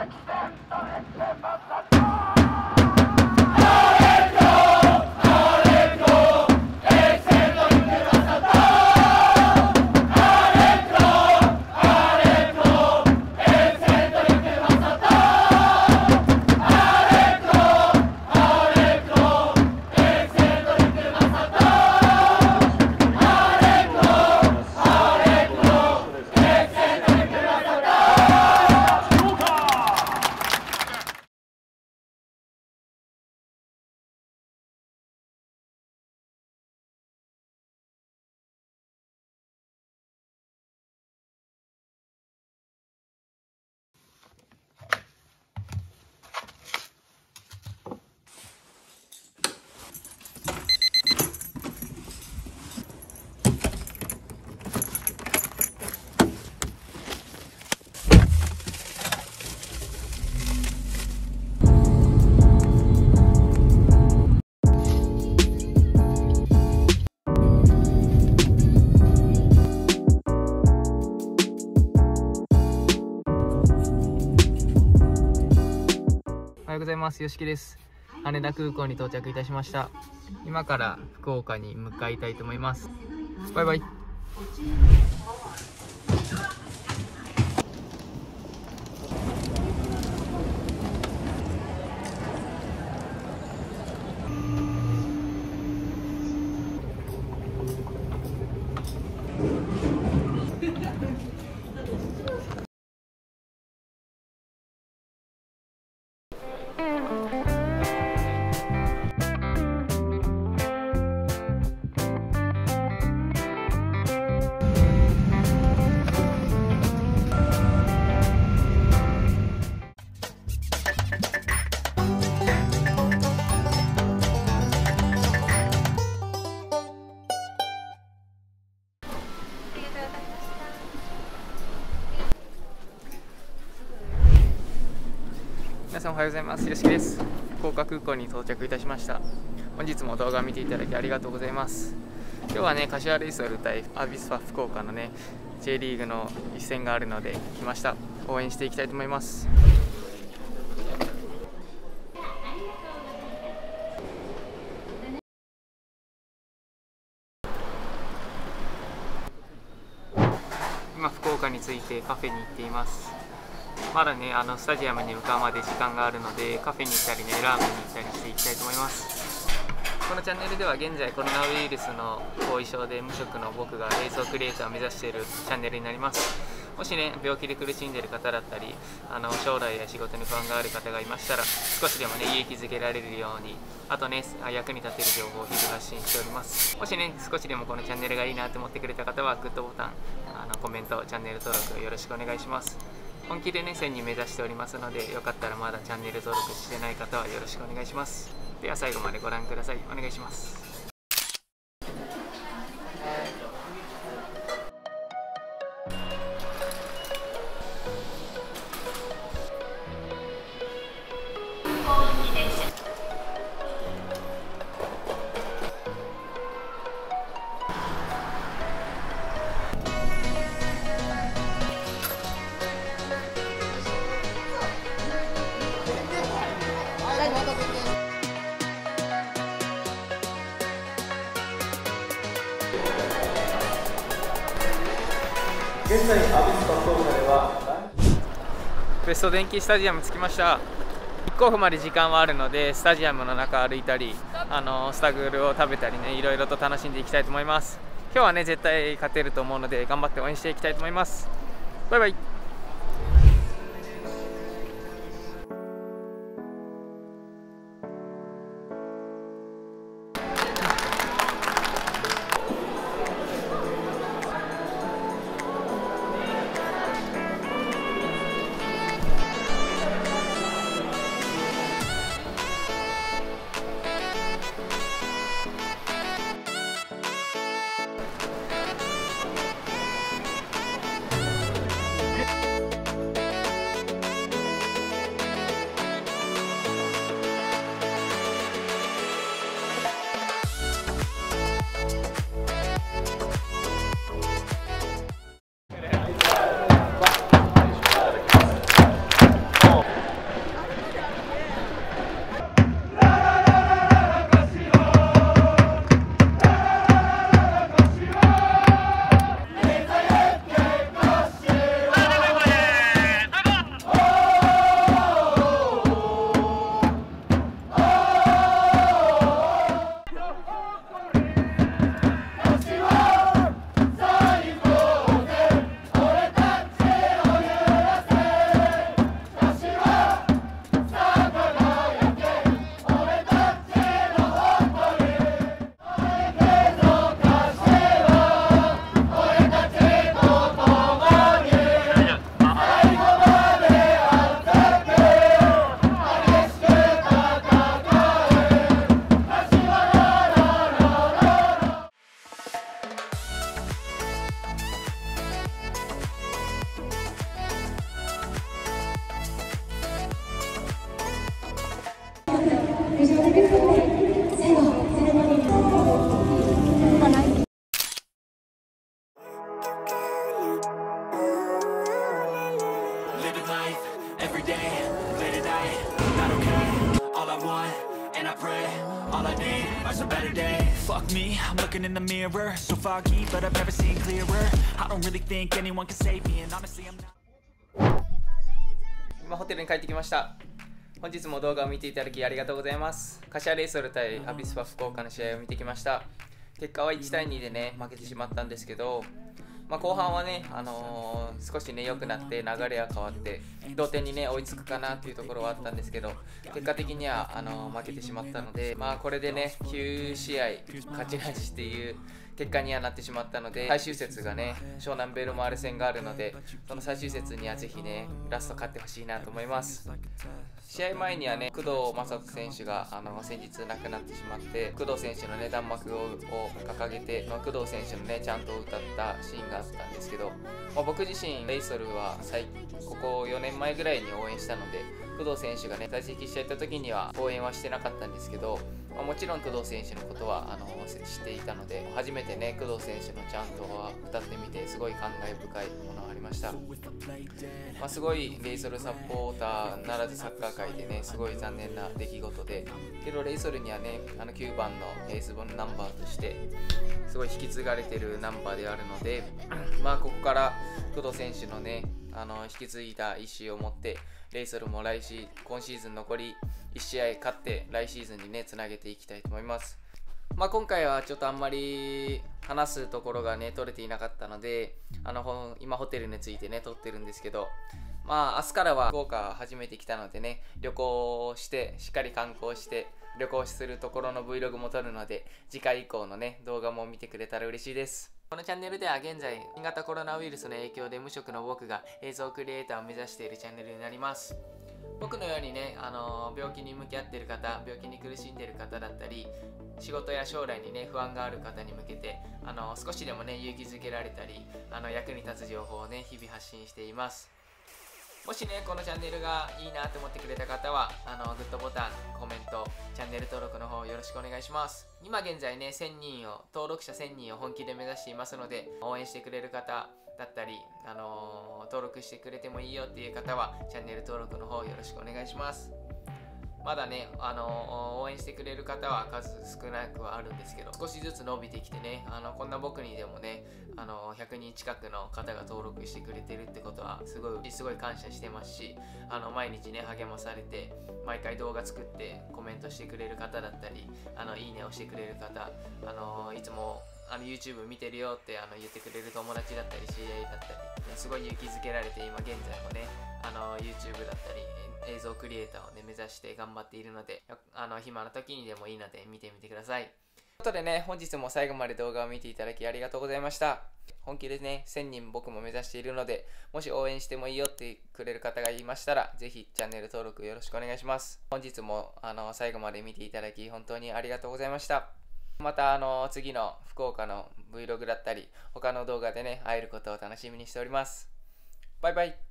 Extend the おはようございます。よしきです。羽田空港に到着いたしました。今から福岡に向かいたいと思います。バイバイ。皆さんおはようございます。よしきです。福岡空港に到着いたしました。本日も動画を見ていただきありがとうございます。今日はね、柏レイソル対アビスパ福岡のね、J リーグの一戦があるので来ました。応援していきたいと思います。今福岡に着いてカフェに行っています。まだねあのスタジアムに向かうまで時間があるのでカフェに行ったりねラーメンに行ったりしていきたいと思います。このチャンネルでは現在コロナウイルスの後遺症で無職の僕が映像クリエイターを目指しているチャンネルになります。もしね病気で苦しんでいる方だったりあの将来や仕事に不安がある方がいましたら少しでもね勇気づけられるようにあとね役に立てる情報を日々発信しております。もしね少しでもこのチャンネルがいいなと思ってくれた方はグッドボタンあのコメントチャンネル登録よろしくお願いします。本気でね1000人目指しておりますのでよかったらまだチャンネル登録してない方はよろしくお願いします。では最後までご覧ください。お願いします。ベスト電気スタジアム着きました。キックオフまで時間はあるのでスタジアムの中歩いたりあのスタグルを食べたりねいろいろと楽しんでいきたいと思います。今日はね絶対勝てると思うので頑張って応援していきたいと思います。バイバイ。Every day, late at night, not okay. All I want, and I pray, all I need are some better days. Fuck me, I'm looking in the mirror, so foggy, but I've never seen clearer. I don't really think anyone can save me, and honestly, I'm not. 今ホテルに帰ってきました本日も動画を見ていただきありがとうございますカシャレイソル対アビスパ福岡の試合を見てきました結果は1対2でね負けてしまったんですけど、まあ、後半はね、あのー少しね良くなって流れは変わって同点にね追いつくかなっていうところはあったんですけど結果的にはあの負けてしまったのでまあこれでね9試合勝ちなしっていう結果にはなってしまったので最終節がね湘南ベルマーレ戦があるのでその最終節にはぜひねラスト勝ってほしいなと思います。試合前にはね工藤正人選手があの先日亡くなってしまって工藤選手のね弾幕を掲げて、まあ、工藤選手のねちゃんと歌ったシーンがあったんですけど、まあ、僕自身レイソルはここ4年前ぐらいに応援したので工藤選手がね在籍しちゃった時には応援はしてなかったんですけど、まあ、もちろん工藤選手のことはあの知っていたので初めてね工藤選手のちゃんとは歌ってみてすごい感慨深いものありました、まあ、すごいレイソルサポーターならずサッカー界でねすごい残念な出来事でけどレイソルにはねあの9番のエースボンナンバーとしてすごい引き継がれてるナンバーであるのでまあここから工藤選手のねあの引き継いだ意思を持ってレイソルも来シ今シーズン残り1試合勝って来シーズンにねつなげていきたいと思います。まあ、今回はちょっとあんまり話すところがね取れていなかったのであの今ホテルについてね撮ってるんですけどまあ明日からは福岡初めて来たのでね旅行してしっかり観光して旅行するところの Vlog も撮るので次回以降のね動画も見てくれたら嬉しいです。このチャンネルでは現在新型コロナウイルスの影響で無職の僕が映像クリエイターを目指しているチャンネルになります。僕のようにね、あの病気に向き合ってる方病気に苦しんでいる方だったり仕事や将来にね不安がある方に向けてあの少しでもね勇気づけられたりあの役に立つ情報をね日々発信しています。もしねこのチャンネルがいいなと思ってくれた方はあのグッドボタンコメントチャンネル登録の方よろしくお願いします。今現在ね1000人を登録者1000人を本気で目指していますので応援してくれる方だったり、あのー登録してくれてもいいよっていう方はチャンネル登録の方よろしくお願いします。まだね、あの応援してくれる方は数少なくはあるんですけど少しずつ伸びてきてねあのこんな僕にでもね、あの100人近くの方が登録してくれてるってことはすごいすごい感謝してますしあの毎日ね励まされて毎回動画作ってコメントしてくれる方だったりあのいいねをしてくれる方あのいつもあの YouTube 見てるよってあの言ってくれる友達だったり知り合いだったり、すごい勇気づけられて今現在もねあの YouTube だったり映像クリエイターをね目指して頑張っているのであの暇な時にでもいいので見てみてください。ということでね本日も最後まで動画を見ていただきありがとうございました。本気でね1000人僕も目指しているのでもし応援してもいいよってくれる方がいましたらぜひチャンネル登録よろしくお願いします。本日もあの最後まで見ていただき本当にありがとうございました。またあの次の福岡の Vlog だったり他の動画でね会えることを楽しみにしております。バイバイ。